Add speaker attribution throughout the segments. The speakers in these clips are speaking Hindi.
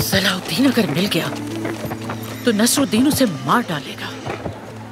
Speaker 1: सलाउद्दीन अगर मिल गया तो नसरुद्दीन उसे मार डालेगा।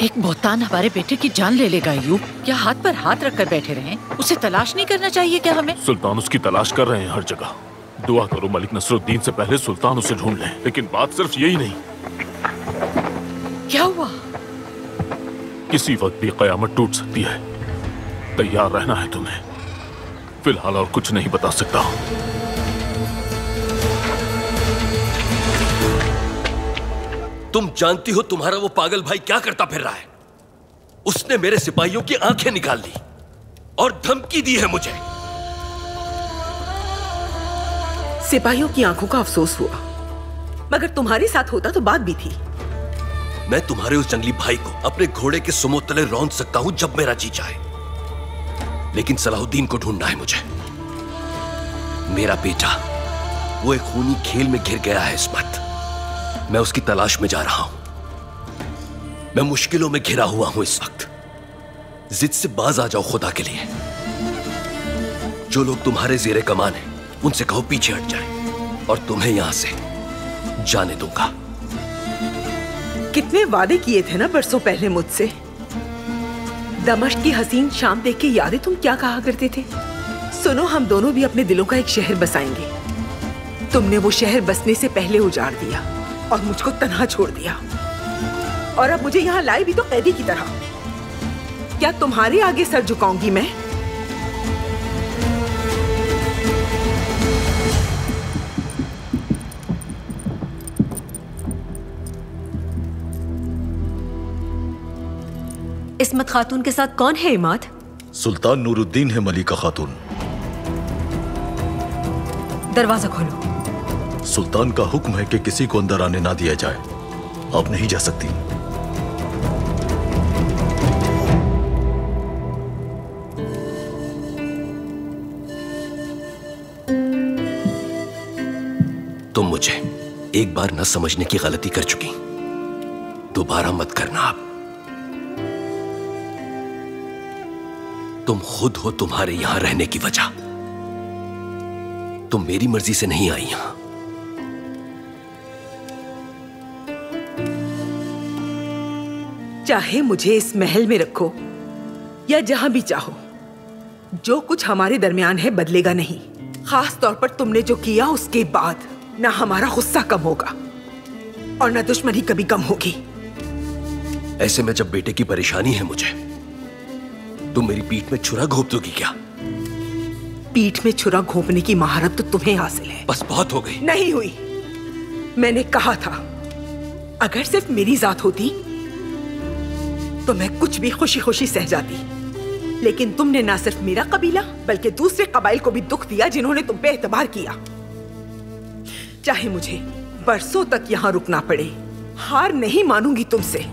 Speaker 1: एक बोहतान हमारे बेटे की जान ले लेगा अयूब क्या हाथ पर हाथ रखकर बैठे रहे? उसे तलाश नहीं करना चाहिए क्या हमें?
Speaker 2: सुल्तान उसकी तलाश कर रहे हैं हर जगह। दुआ करो मलिक नसरुद्दीन से पहले सुल्तान उसे ढूंढ ले लेकिन बात सिर्फ़ यही नहीं।
Speaker 1: क्या हुआ?
Speaker 2: किसी वक्त भी कयामत टूट सकती है। तैयार रहना है तुम्हें। फ़िलहाल और कुछ नहीं बता सकता।
Speaker 3: तुम जानती हो तुम्हारा वो पागल भाई क्या करता फिर रहा है? उसने मेरे सिपाहियों की आँखें निकाल ली और धमकी दी है मुझे।
Speaker 4: सिपाहियों की आँखों का अफसोस हुआ। मगर तुम्हारे साथ होता तो बात भी थी।
Speaker 3: मैं तुम्हारे उस जंगली भाई को अपने घोड़े के सुमो तले रौंद सकता हूँ जब मेरा जी चाहे। लेकिन सलाहुद्दीन को ढूंढना है मुझे। मेरा बेटा वो एक खूनी खेल में घिर गया है इस्मत मैं उसकी तलाश में जा रहा हूँ। मैं मुश्किलों में घिरा हुआ हूँ इस वक्त। जिद से बाज आ जाओ खुदा के लिए। जो लोग तुम्हारे जेरे कमान हैं, उनसे कहो, पीछे हट जाए, और तुम्हें यहाँ से जाने दूँगा।
Speaker 4: कितने वादे किए थे ना बरसों पहले मुझसे। दमश्क की हसीन शाम देख के यादें तुम क्या कहा करते थे? सुनो, हम दोनों भी अपने दिलों का एक शहर बसाएँगे। तुमने वो शहर बसने से पहले उजाड़ दिया। और मुझको तनहा छोड़ दिया। और अब मुझे यहाँ लाए भी तो कैदी की तरह। क्या तुम्हारे आगे सर झुकाऊँगी मैं?
Speaker 5: इस्मत खातून के साथ कौन है इमाद?
Speaker 6: सुल्तान नूरुद्दीन है मलिका खातून।
Speaker 5: दरवाज़ा खोलो।
Speaker 6: सुल्तान का हुक्म है कि किसी को अंदर आने ना दिया जाए। आप नहीं जा सकती।
Speaker 3: तुम मुझे एक बार न समझने की गलती कर चुकी। दोबारा मत करना आप। तुम खुद हो तुम्हारे यहाँ रहने की वजह। तुम मेरी मर्ज़ी से नहीं आई यहाँ।
Speaker 4: चाहे मुझे इस महल में रखो या जहाँ भी चाहो। जो कुछ हमारे दरमियान है बदलेगा नहीं। खास तौर पर तुमने जो किया उसके बाद ना हमारा गुस्सा कम होगा और ना दुश्मनी कभी कम होगी।
Speaker 3: ऐसे में जब बेटे की परेशानी है मुझे तुम मेरी पीठ में छुरा घोप दोगी क्या?
Speaker 4: पीठ में छुरा घोपने की महारत तो तुम्हें हासिल है।
Speaker 3: बस बहुत हो गई।
Speaker 4: नहीं हुई। मैंने कहा था अगर सिर्फ़ मेरी जात होती तो मैं कुछ भी खुशी खुशी सह जाती। लेकिन तुमने ना सिर्फ़ मेरा कबीला, बल्कि दूसरे कबाइल को भी दुख दिया जिन्होंने तुम पे एतबार किया। चाहे मुझे बरसों तक यहाँ रुकना पड़े, हार नहीं मानूँगी तुमसे।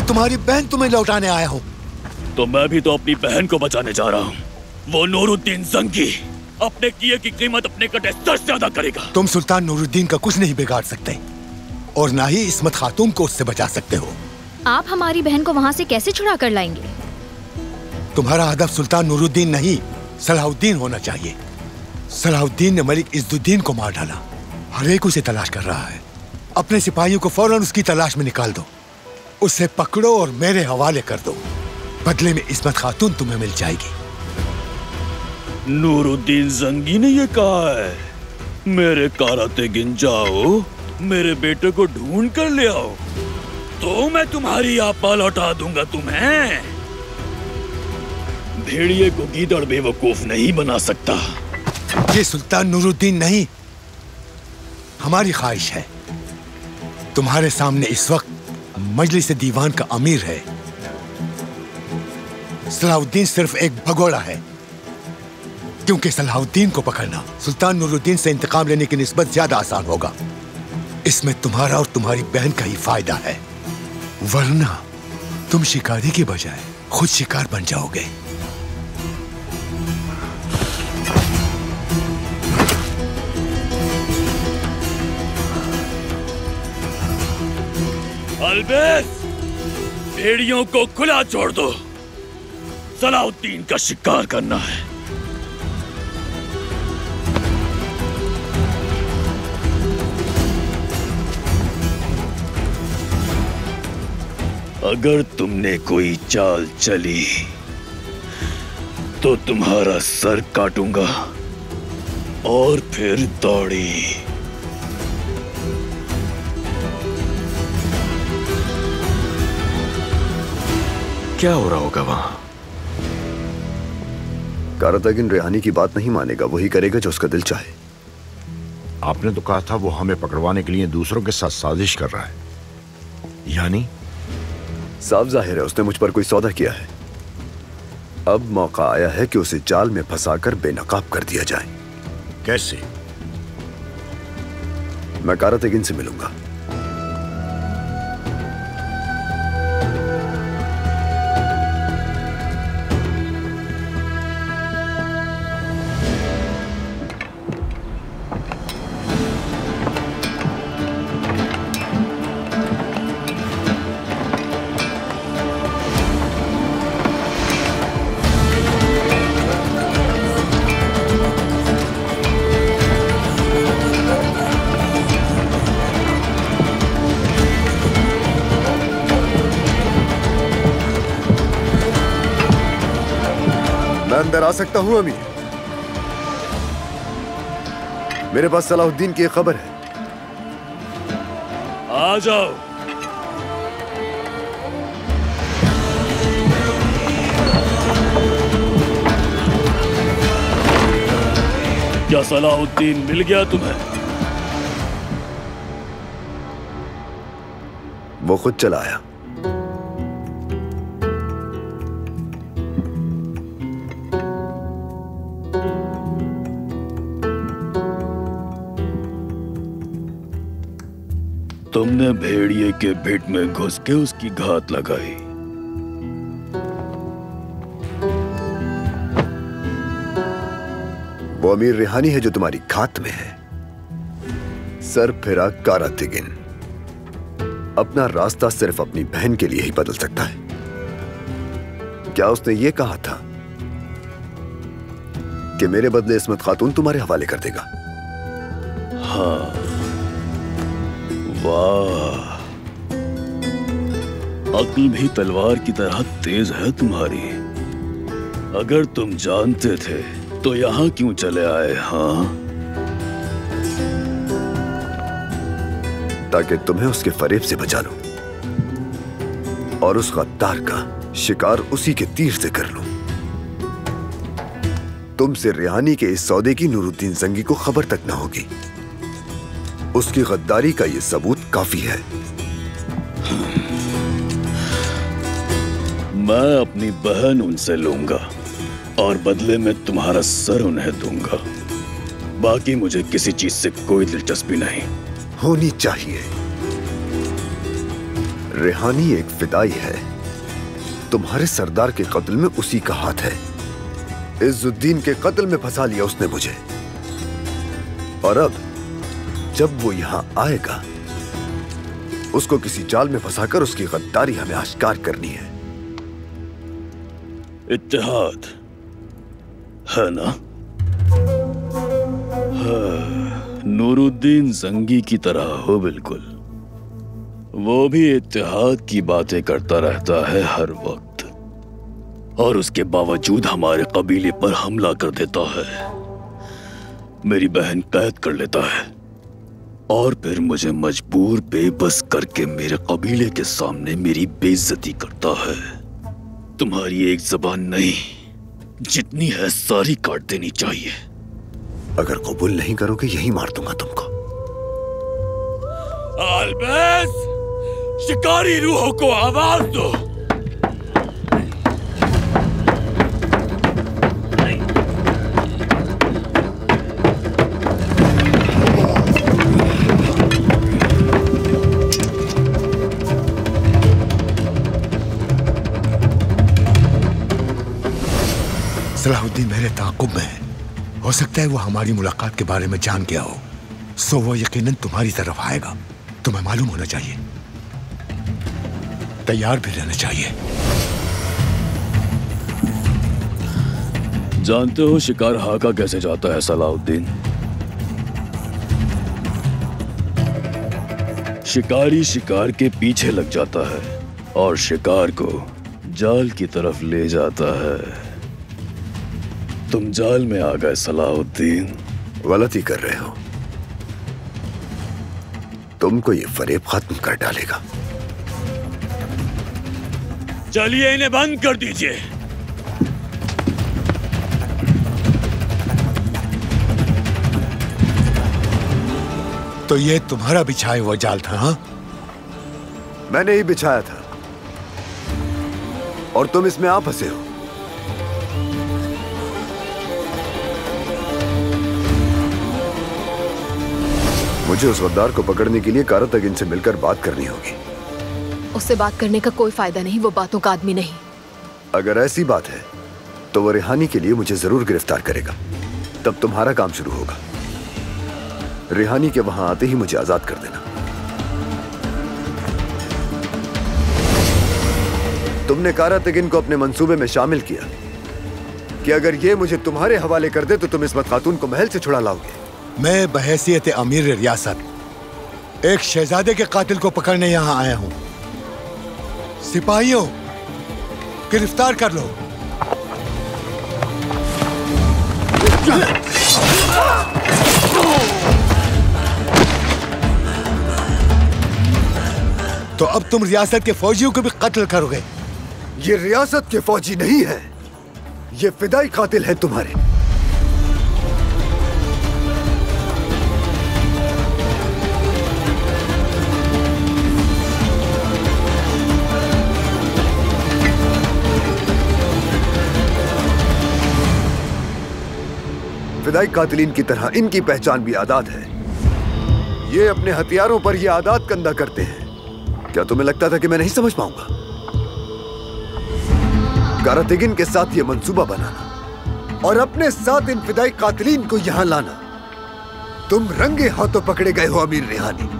Speaker 7: मैं तुम्हारी बहन तुम्हें लौटाने आया हूँ।
Speaker 8: तो मैं भी तो अपनी बहन को बचाने जा रहा हूँ। वो नूरुद्दीन जंगी अपने किए की कीमत अपने कटे सर से अदा करेगा।
Speaker 7: तुम सुल्तान नूरुद्दीन का कुछ नहीं बिगाड़ सकते और ना ही इसमत खातून को उससे बचा सकते हो।
Speaker 9: आप हमारी बहन को वहाँ से कैसे छुड़ा कर लाएँगे?
Speaker 7: तुम्हारा हदफ सुल्तान नूरुद्दीन नहीं सलाहुद्दीन होना चाहिए। सलाहुद्दीन ने मलिक इज्जुद्दीन को मार डाला। हर एक उसे तलाश कर रहा है। अपने सिपाहियों को फ़ौरन उसकी तलाश में निकाल दो। उसे पकड़ो और मेरे हवाले कर दो। बदले में इसमत खातून तुम्हें मिल जाएगी।
Speaker 8: नूरुद्दीन जंगी ने ये कहा है मेरे काराते गिन जाओ मेरे बेटे को ढूंढ कर ले आओ तो मैं तुम्हारी आपा लौटा दूँगा तुम्हें। भेड़िए को गीदड़ बेवकूफ़ नहीं बना सकता।
Speaker 7: ये सुल्तान नूरुद्दीन नहीं हमारी ख्वाहिश है। तुम्हारे सामने इस वक्त मजलिस दीवान का अमीर है। सलाहुद्दीन सिर्फ़ एक भगोड़ा है। क्योंकि सलाहुद्दीन को पकड़ना सुल्तान नूरुद्दीन से इंतकाम लेने की नस्बत ज़्यादा आसान होगा। इसमें तुम्हारा और तुम्हारी बहन का ही फ़ायदा है। वरना तुम शिकारी के बजाय खुद शिकार बन जाओगे।
Speaker 8: अलबेस, भेड़ियों को खुला छोड़ दो। सलाउद्दीन का शिकार करना है। अगर तुमने कोई चाल चली तो तुम्हारा सर काटूँगा और फिर दौड़ी।
Speaker 10: क्या हो रहा होगा वहाँ?
Speaker 11: कारातगिन रेहानी की बात नहीं मानेगा वही करेगा जो उसका दिल चाहे।
Speaker 12: आपने तो कहा था वो हमें पकड़वाने के लिए दूसरों के साथ साजिश कर रहा है। यानी?
Speaker 11: साफ़ ज़ाहिर है उसने मुझ पर कोई सौदा किया है। अब मौका आया है कि उसे जाल में फंसाकर बेनकाब कर दिया जाए।
Speaker 12: कैसे?
Speaker 11: मैं कारातगिन से मिलूँगा। अंदर आ सकता हूँ अमीर। मेरे पास सलाहुद्दीन की एक खबर है।
Speaker 8: आ जाओ। क्या सलाहुद्दीन मिल गया तुम्हें?
Speaker 11: वो खुद चला आया।
Speaker 8: तुमने भेड़िए के भिट में घुस के उसकी घात लगाई।
Speaker 11: वो अमीर रिहानी है जो तुम्हारी खात में है। सर फिरा कारातिगिन अपना रास्ता सिर्फ़ अपनी बहन के लिए ही बदल सकता है। क्या उसने ये कहा था कि मेरे बदले इसमत खातून तुम्हारे हवाले कर देगा?
Speaker 8: हाँ। वाह। अक्ल भी तलवार की तरह तेज है तुम्हारी। अगर तुम जानते थे तो यहाँ क्यों चले आए हाँ?
Speaker 11: ताकि तुम्हें उसके फरेब से बचा लूँ। और उस गद्दार का शिकार उसी के तीर से कर लूँ। तुमसे रिहानी के इस सौदे की नूरुद्दीन जंगी को खबर तक ना होगी। उसकी गद्दारी का यह सबूत काफ़ी है।
Speaker 8: मैं अपनी बहन उनसे लूँगा और बदले में तुम्हारा सर उन्हें दूँगा। बाकी मुझे किसी चीज़ से कोई दिलचस्पी नहीं।
Speaker 11: होनी चाहिए। रेहानी एक फिदाई है। तुम्हारे सरदार के कत्ल में उसी का हाथ है। इज्जुद्दीन के कत्ल में फंसा लिया उसने मुझे। और अब जब वो यहाँ आएगा उसको किसी जाल में फंसाकर उसकी गद्दारी हमें आश्कार करनी है।
Speaker 8: इत्तेहाद। है ना? हाँ, नूरुद्दीन जंगी की तरह हो बिल्कुल। वो भी इत्तेहाद की बातें करता रहता है हर वक्त। और उसके बावजूद हमारे कबीले पर हमला कर देता है। मेरी बहन कैद कर लेता है। और फिर मुझे मजबूर बेबस करके मेरे कबीले के सामने मेरी बेइज्जती करता है। तुम्हारी एक जबान नहीं जितनी है सारी काट देनी चाहिए।
Speaker 11: अगर कबूल नहीं करोगे यही मार दूँगा तुमको।
Speaker 8: शिकारी रूहों को आवाज़ दो।
Speaker 7: सकता है वो हमारी मुलाकात के बारे में जान गया हो। सो वो यकीनन तुम्हारी तरफ़ आएगा। तुम्हें मालूम होना चाहिए। तैयार भी रहना चाहिए।
Speaker 8: जानते हो शिकार हाका कैसे जाता है, सलाउद्दीन? शिकारी शिकार के पीछे लग जाता है और शिकार को जाल की तरफ़ ले जाता है। तुम जाल में आ गए सलाहुद्दीन।
Speaker 11: गलती कर रहे हो। तुमको ये फरेब खत्म कर डालेगा।
Speaker 8: चलिए इन्हें बंद कर दीजिए।
Speaker 7: तो ये तुम्हारा बिछाया हुआ जाल था हा?
Speaker 11: मैंने ही बिछाया था। और तुम इसमें आप फंसे हो। मुझे उस गद्दार को पकड़ने के लिए कारातगिन से मिलकर बात करनी होगी।
Speaker 13: उससे बात करने का कोई फ़ायदा नहीं वो बातों का आदमी नहीं।
Speaker 11: अगर ऐसी बात है तो वो रिहानी के लिए मुझे ज़रूर गिरफ़्तार करेगा। तब तुम्हारा काम शुरू होगा। रिहानी के वहाँ आते ही मुझे आज़ाद कर देना। तुमने कारातगिन को अपने मंसूबे में शामिल किया। कि अगर ये मुझे तुम्हारे हवाले कर दे तो तुम इसमत खातून को महल से छुड़ा लाओगे।
Speaker 7: मैं बहैसियत अमीर रियासत। एक शहजादे के कातिल को पकड़ने यहाँ आया हूँ। सिपाहियों, गिरफ़्तार कर लो। तो अब तुम रियासत के फौजियों को भी कत्ल करोगे।
Speaker 11: ये रियासत के फौजी नहीं है। ये फिदाई कातिल है तुम्हारे। फिदाई कातिलीन की तरह इनकी पहचान भी आदात है। ये अपने हथियारों पर ये आदात कंधा करते हैं। क्या तुम्हें लगता था कि मैं नहीं समझ पाऊँगा? कारातिगिन के साथ ये मंसूबा बनाना और अपने साथ इन फिदाई कातिलीन को यहाँ लाना। तुम रंगे हाथों पकड़े गए हो, अमीर रेहानी।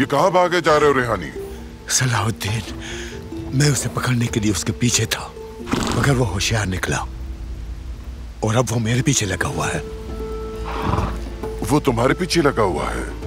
Speaker 4: ये कहाँ भागे जा रहे हो रेहानी?
Speaker 7: सलाहुद्दीन मैं उसे पकड़ने के लिए उसके पीछे था मगर वो होशियार निकला और अब वो मेरे पीछे लगा हुआ है।
Speaker 4: वो तुम्हारे पीछे लगा हुआ है?